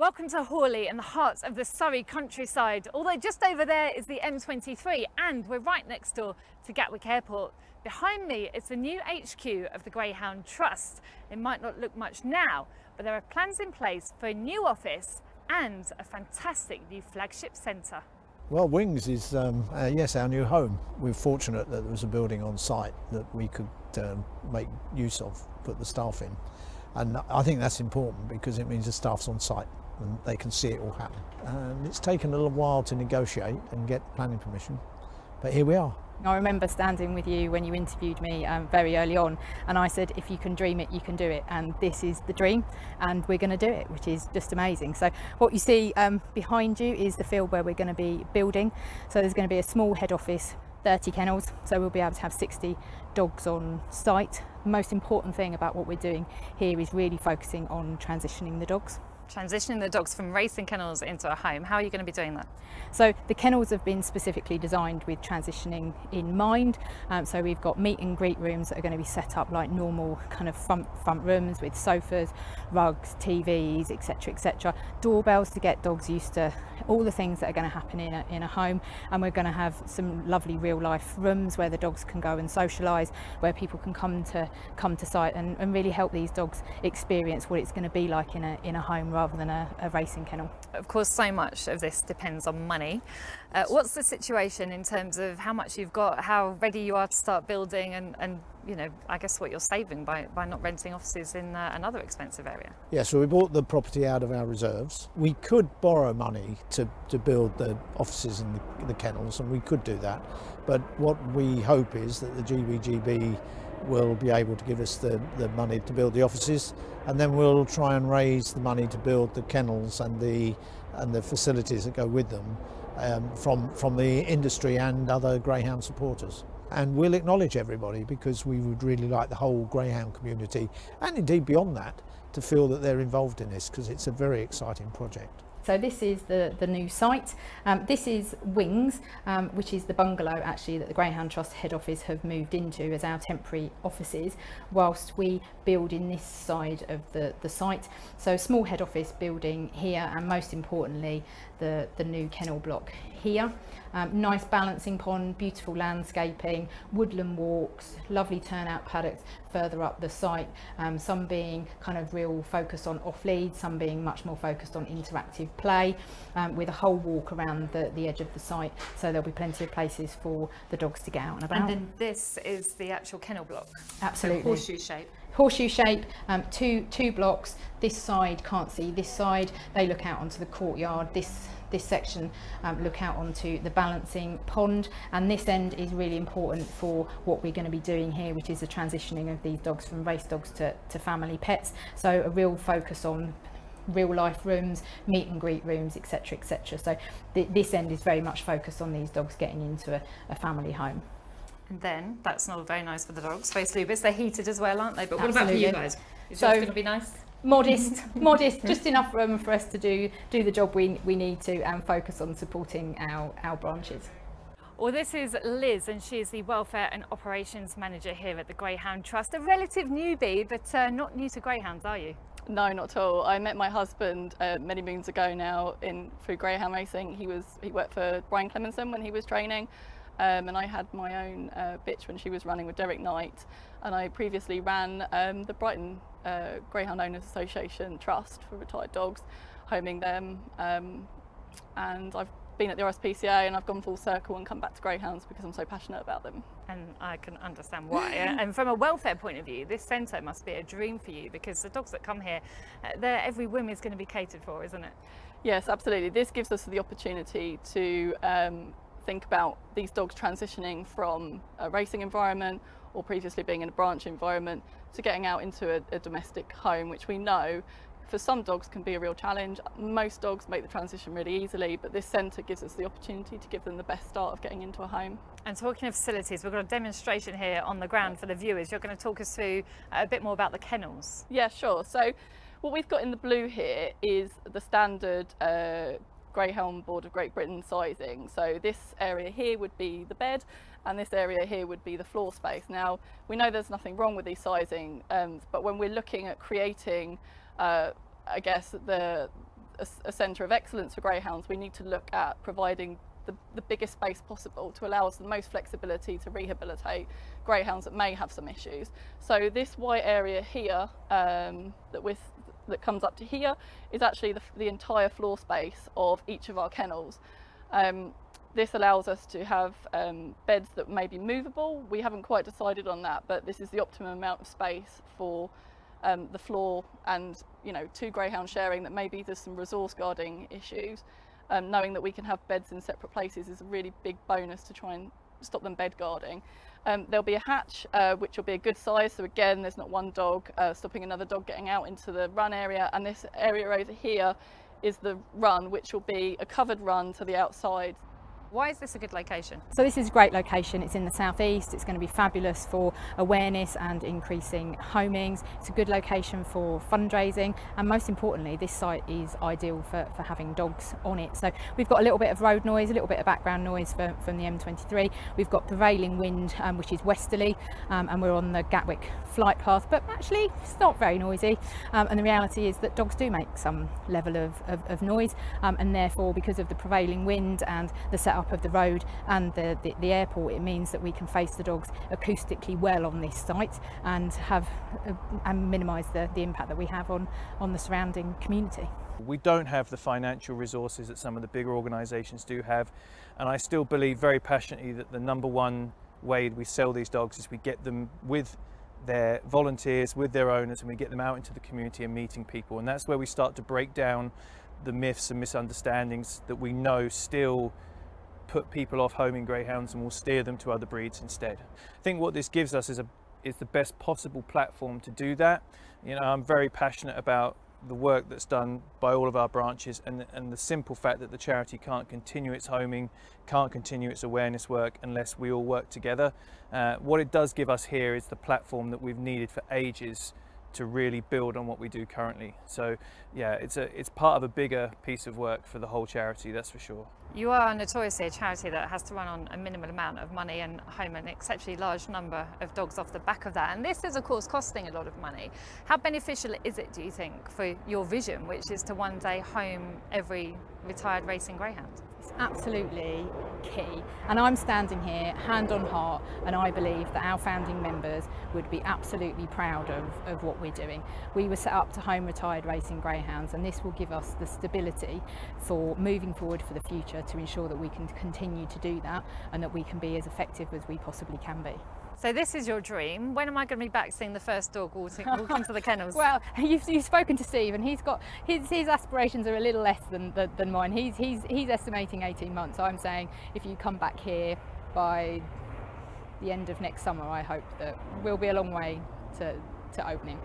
Welcome to Horley in the heart of the Surrey countryside. Although just over there is the M23 and we're right next door to Gatwick Airport. Behind me is the new HQ of the Greyhound Trust. It might not look much now, but there are plans in place for a new office and a fantastic new flagship centre. Well, Wings is, um, uh, yes, our new home. We're fortunate that there was a building on site that we could um, make use of, put the staff in. And I think that's important because it means the staff's on site and they can see it all happen. And it's taken a little while to negotiate and get planning permission, but here we are. I remember standing with you when you interviewed me um, very early on and I said if you can dream it you can do it and this is the dream and we're going to do it which is just amazing. So what you see um, behind you is the field where we're going to be building so there's going to be a small head office 30 kennels so we'll be able to have 60 dogs on site. The most important thing about what we're doing here is really focusing on transitioning the dogs transitioning the dogs from racing kennels into a home. How are you going to be doing that? So the kennels have been specifically designed with transitioning in mind. Um, so we've got meet and greet rooms that are going to be set up like normal kind of front front rooms with sofas, rugs, TVs, etc., etc. Doorbells to get dogs used to all the things that are going to happen in a, in a home. And we're going to have some lovely real life rooms where the dogs can go and socialise, where people can come to come to site and, and really help these dogs experience what it's going to be like in a in a home rather than a, a racing kennel. Of course, so much of this depends on money. Uh, what's the situation in terms of how much you've got, how ready you are to start building and, and you know, I guess what you're saving by, by not renting offices in uh, another expensive area? Yeah, so we bought the property out of our reserves. We could borrow money to, to build the offices and the, the kennels, and we could do that. But what we hope is that the GBGB will be able to give us the, the money to build the offices and then we'll try and raise the money to build the kennels and the and the facilities that go with them um, from from the industry and other greyhound supporters. And we'll acknowledge everybody because we would really like the whole greyhound community and indeed beyond that to feel that they're involved in this because it's a very exciting project so this is the, the new site. Um, this is Wings, um, which is the bungalow actually that the Greyhound Trust head office have moved into as our temporary offices, whilst we build in this side of the, the site. So small head office building here and most importantly the, the new kennel block here. Um, nice balancing pond, beautiful landscaping, woodland walks, lovely turnout paddocks further up the site, um, some being kind of real focus on off lead, some being much more focused on interactive play um, with a whole walk around the, the edge of the site so there'll be plenty of places for the dogs to get out and about. And then this is the actual kennel block? Absolutely. So horseshoe shape? Horseshoe shape, um, two, two blocks. This side can't see this side. They look out onto the courtyard. This this section um, look out onto the balancing pond and this end is really important for what we're going to be doing here which is the transitioning of these dogs from race dogs to, to family pets so a real focus on real life rooms meet and greet rooms etc etc so th this end is very much focused on these dogs getting into a, a family home and then that's not very nice for the dogs. Space Lubis, they're heated as well, aren't they? But what about for you guys? Is so, going to be nice? Modest, modest, just enough room for us to do do the job we, we need to and focus on supporting our, our branches. Well, this is Liz, and she is the Welfare and Operations Manager here at the Greyhound Trust. A relative newbie, but uh, not new to greyhounds, are you? No, not at all. I met my husband uh, many moons ago now in through greyhound racing. He was he worked for Brian Clemenson when he was training, um, and I had my own uh, bitch when she was running with Derek Knight and I previously ran um, the Brighton uh, Greyhound Owners Association Trust for retired dogs, homing them um, and I've been at the RSPCA and I've gone full circle and come back to greyhounds because I'm so passionate about them. And I can understand why. and from a welfare point of view, this centre must be a dream for you because the dogs that come here, uh, every whim is going to be catered for, isn't it? Yes, absolutely. This gives us the opportunity to um, think about these dogs transitioning from a racing environment or previously being in a branch environment to getting out into a, a domestic home, which we know for some dogs can be a real challenge. Most dogs make the transition really easily, but this centre gives us the opportunity to give them the best start of getting into a home. And talking of facilities, we've got a demonstration here on the ground for the viewers. You're going to talk us through a bit more about the kennels. Yeah, sure. So what we've got in the blue here is the standard uh, Greyhound Board of Great Britain sizing. So this area here would be the bed and this area here would be the floor space. Now we know there's nothing wrong with these sizing um, but when we're looking at creating uh, I guess the a, a centre of excellence for greyhounds, we need to look at providing the, the, biggest space possible to allow us the most flexibility to rehabilitate greyhounds that may have some issues. So this white area here um, that with that comes up to here is actually the, the entire floor space of each of our kennels. Um, this allows us to have um, beds that may be movable. We haven't quite decided on that, but this is the optimum amount of space for um, the floor and you know two greyhounds sharing that maybe there's some resource guarding issues. Um, knowing that we can have beds in separate places is a really big bonus to try and stop them bed guarding. Um, there'll be a hatch uh, which will be a good size so again there's not one dog uh, stopping another dog getting out into the run area and this area over here is the run which will be a covered run to the outside why is this a good location? So this is a great location. It's in the southeast. It's going to be fabulous for awareness and increasing homings. It's a good location for fundraising and most importantly this site is ideal for, for having dogs on it. So we've got a little bit of road noise, a little bit of background noise for, from the M23. We've got prevailing wind um, which is westerly um, and we're on the Gatwick flight path but actually it's not very noisy um, and the reality is that dogs do make some level of, of, of noise um, and therefore because of the prevailing wind and the setup up of the road and the, the, the, airport, it means that we can face the dogs acoustically well on this site and have uh, and minimise the, the impact that we have on, on the surrounding community. We don't have the financial resources that some of the bigger organisations do have and I still believe very passionately that the number one way we sell these dogs is we get them with their volunteers, with their owners and we get them out into the community and meeting people and that's where we start to break down the myths and misunderstandings that we know still put people off homing greyhounds and we'll steer them to other breeds instead. I think what this gives us is a is the best possible platform to do that. You know, I'm very passionate about the work that's done by all of our branches and, and the simple fact that the charity can't continue its homing, can't continue its awareness work unless we all work together. Uh, what it does give us here is the platform that we've needed for ages to really build on what we do currently. So yeah, it's a it's part of a bigger piece of work for the whole charity, that's for sure. You are notoriously a charity that has to run on a minimal amount of money and home an exceptionally large number of dogs off the back of that. And this is of course costing a lot of money. How beneficial is it, do you think, for your vision, which is to one day home every retired racing greyhound? Absolutely key. And I'm standing here, hand on heart, and I believe that our founding members would be absolutely proud of, of what we're doing. We were set up to home retired racing greyhounds, and this will give us the stability for moving forward for the future to ensure that we can continue to do that and that we can be as effective as we possibly can be. So this is your dream. When am I going to be back seeing the first dog walking, walking to the kennels? well, you've, you've, spoken to Steve, and he's got his, his aspirations are a little less than, than, than mine. He's, he's, he's estimating 18 months. I'm saying if you come back here by the end of next summer, I hope that we'll be a long way to, to opening.